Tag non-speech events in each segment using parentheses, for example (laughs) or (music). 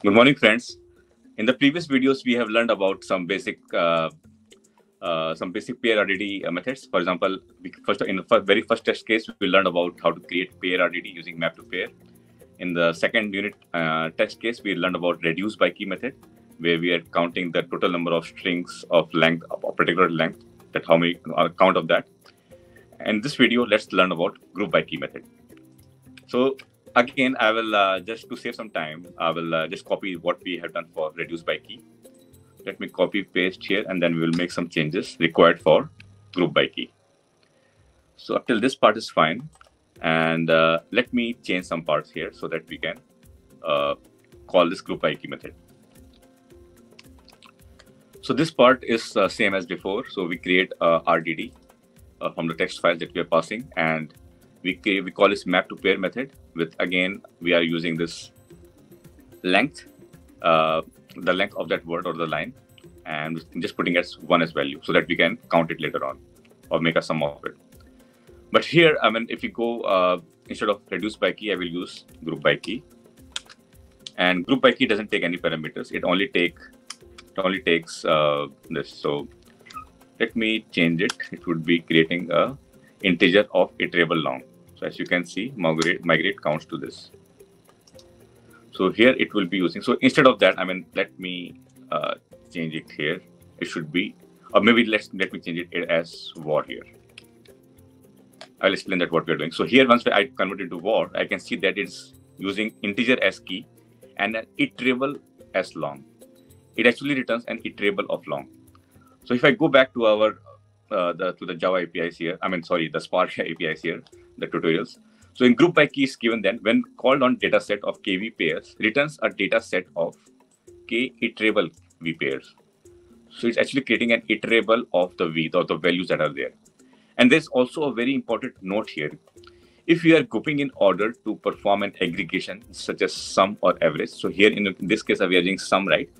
Good morning, friends. In the previous videos, we have learned about some basic uh, uh, some basic pair RDD uh, methods. For example, first in the first, very first test case, we learned about how to create pair RDD using map to pair. In the second unit uh, test case, we learned about reduce by key method, where we are counting the total number of strings of length of a particular length, that how many uh, count of that. In this video, let's learn about group by key method. So again, I will uh, just to save some time, I will uh, just copy what we have done for reduce by key. Let me copy paste here, and then we will make some changes required for group by key. So up till this part is fine, and uh, let me change some parts here so that we can uh, call this group by key method. So this part is uh, same as before. So we create a RDD uh, from the text file that we are passing, and we we call this map to pair method. With again, we are using this length, uh, the length of that word or the line, and just putting as one as value so that we can count it later on or make a sum of it. But here, I mean, if you go uh, instead of reduce by key, I will use group by key. And group by key doesn't take any parameters. It only take it only takes uh, this. So let me change it. It would be creating a integer of iterable long. So as you can see, migrate, migrate counts to this. So here it will be using. So instead of that, I mean, let me uh, change it here. It should be, or maybe let's let me change it as var here. I'll explain that what we're doing. So here, once I convert it to var, I can see that it's using integer as key and an iterable as long. It actually returns an iterable of long. So if I go back to our uh, the to the Java APIs here, I mean, sorry, the Spark (laughs) APIs here, the tutorials. So in group by key is given then when called on data set of KV pairs, returns a data set of K iterable V pairs. So it's actually creating an iterable of the V, or the values that are there. And there's also a very important note here. If you are grouping in order to perform an aggregation such as sum or average, so here in, in this case, we are using sum, right?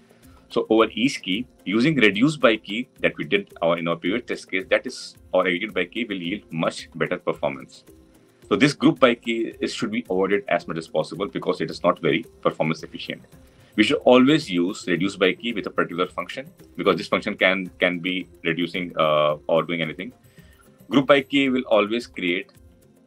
So over each key, using reduce by key that we did our, in our previous test case, that is or aggregate by key will yield much better performance. So this group by key is, should be avoided as much as possible because it is not very performance efficient. We should always use reduce by key with a particular function because this function can can be reducing uh, or doing anything. Group by key will always create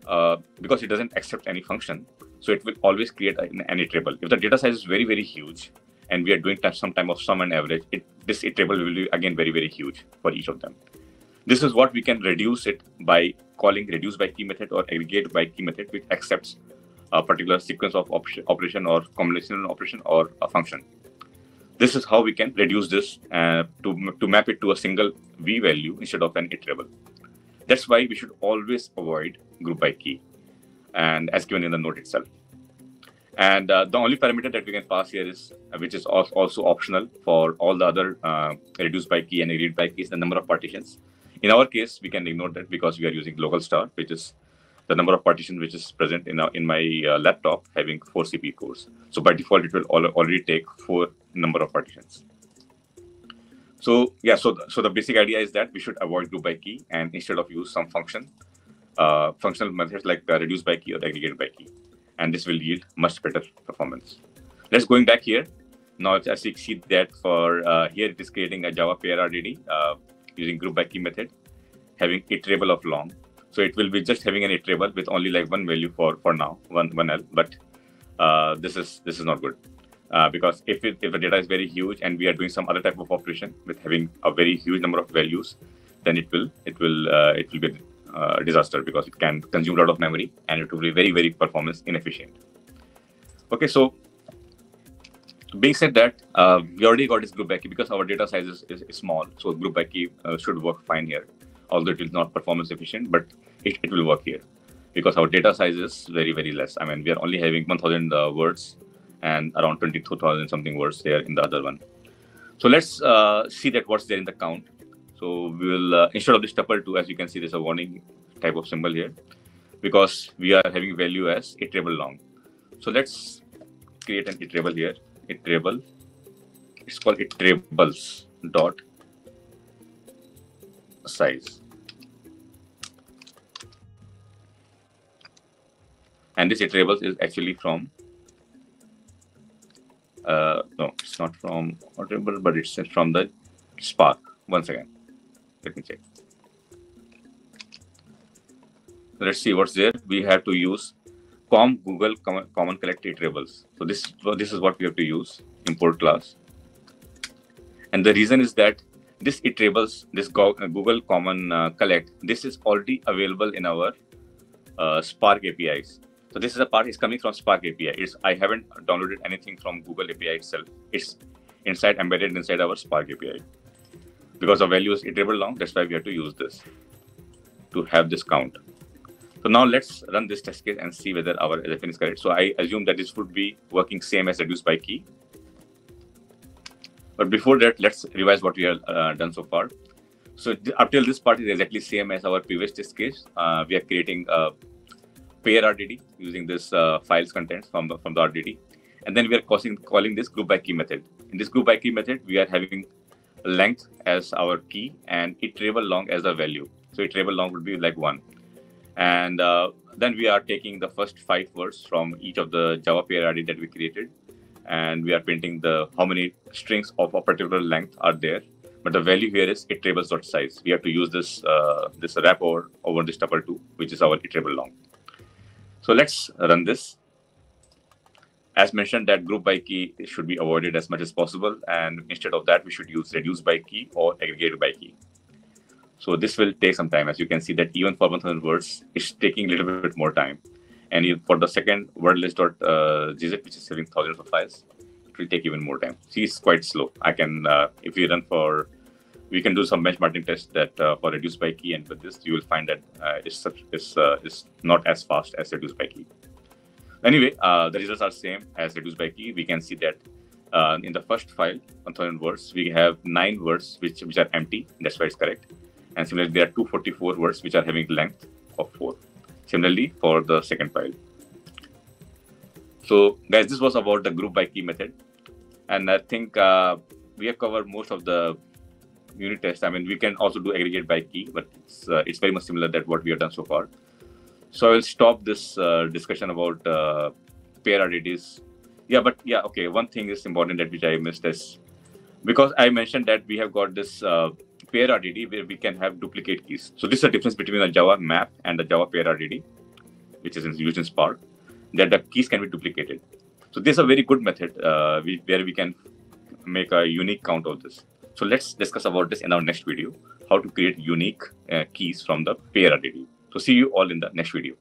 uh, because it doesn't accept any function, so it will always create an, an iterable. If the data size is very very huge, and we are doing some time of sum and average, it, this iterable will be again very, very huge for each of them. This is what we can reduce it by calling reduce by key method or aggregate by key method, which accepts a particular sequence of op operation or combination of operation or a function. This is how we can reduce this uh, to, to map it to a single v value instead of an iterable. That's why we should always avoid group by key and as given in the note itself. And uh, the only parameter that we can pass here is, uh, which is also optional for all the other uh, reduced by key and read by key, is the number of partitions. In our case, we can ignore that because we are using local star, which is the number of partitions which is present in, our, in my uh, laptop having four CPU cores. So by default, it will al already take four number of partitions. So yeah, so the, so the basic idea is that we should avoid group by key and instead of use some function, uh, functional methods like uh, reduce by key or aggregate by key and this will yield much better performance. Let's going back here. Now, you see that for uh, here, it is creating a Java pair RDD uh, using group by key method, having iterable of long. So it will be just having an iterable with only like one value for for now, one one L. But uh, this is this is not good uh, because if it, if the data is very huge and we are doing some other type of operation with having a very huge number of values, then it will it will uh, it will be uh, disaster because it can consume a lot of memory and it will be very, very performance inefficient. Okay, so being said that, uh, we already got this group by key because our data size is, is, is small. So group by key uh, should work fine here, although it is not performance efficient, but it, it will work here because our data size is very, very less. I mean, we are only having 1000 uh, words and around 22,000 something words there in the other one. So let's uh, see that what's there in the count. So we will, uh, instead of this tuple 2, as you can see, there's a warning type of symbol here because we are having value as iterable long. So let's create an iterable here, iterable. It's called iterables dot size. And this iterables is actually from uh, no, it's not from whatever, but it's from the Spark. Once again, let me check. Let's see what's there. We have to use com Google common, common collect iterables. So this this is what we have to use import class. And the reason is that this iterables, this Google Common uh, Collect, this is already available in our uh, Spark APIs. So this is a part is coming from Spark API. It's I haven't downloaded anything from Google API itself. It's inside embedded inside our Spark API. Because the value is iterable long, that's why we have to use this to have this count. So now let's run this test case and see whether our LFN is correct. So I assume that this would be working same as reduce by key. But before that, let's revise what we have uh, done so far. So up till this part is exactly same as our previous test case. Uh, we are creating a pair RDD using this uh, files contents from the, from the RDD. And then we are calling, calling this group by key method. In this group by key method, we are having length as our key and iterable long as the value. So iterable long would be like one. And uh, then we are taking the first five words from each of the Java pair RDD that we created and we are printing the how many strings of a particular length are there. But the value here is iterables.size. We have to use this uh, this wrap over, over this tuple 2, which is our iterable long. So let's run this. As mentioned, that group by key should be avoided as much as possible. And instead of that, we should use reduce by key or aggregate by key. So this will take some time. As you can see that even for 1000 words, it's taking a little bit more time. And for the second word list.gz, uh, which is having thousands of files, it will take even more time. See, it's quite slow. I can, uh, if you run for, we can do some benchmarking tests that uh, for reduce by key, and with this, you will find that uh, it's, such, it's, uh, it's not as fast as reduce by key. Anyway, uh, the results are same as reduce by key. We can see that uh, in the first file, 1000 words, we have nine words which, which are empty. That's why it's correct. And similarly, there are 244 words which are having length of four. Similarly for the second file. So guys, this was about the group by key method. And I think uh, we have covered most of the unit test. I mean, we can also do aggregate by key, but it's, uh, it's very much similar that what we have done so far. So I will stop this uh, discussion about uh, pair RDDs. Yeah, but yeah, okay. One thing is important that which I missed is because I mentioned that we have got this uh, pair RDD where we can have duplicate keys. So this is the difference between the Java map and the Java pair RDD, which is in Spark, that the keys can be duplicated. So this is a very good method uh, we, where we can make a unique count of this. So let's discuss about this in our next video, how to create unique uh, keys from the pair RDD. So see you all in the next video.